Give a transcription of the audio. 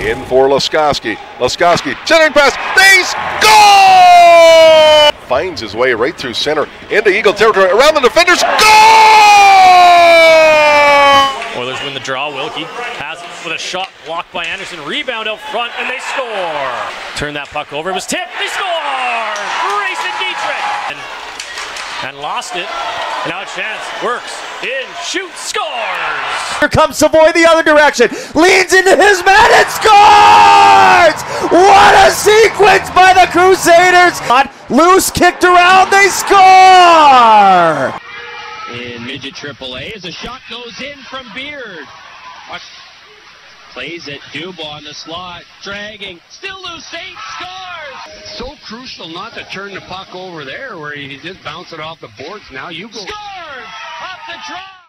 In for Laskowski. Laskowski, centering pass. They score! Finds his way right through center into Eagle territory. Around the defenders. Goal! Oilers win the draw. Wilkie has it with a shot blocked by Anderson. Rebound out front, and they score. Turn that puck over. It was tipped. They score! Grayson Dietrich! And, and lost it. Now a chance. Works. In. shoot Scores! Here comes Savoy the other direction. Leans into his man and scores! What a sequence by the Crusaders! Loose kicked around. They score! in midget AAA as a shot goes in from Beard. Plays it. Dubois on the slot, dragging, still loose. Saint scores. Crucial not to turn the puck over there where you just bounce it off the boards. Now you go. Off the.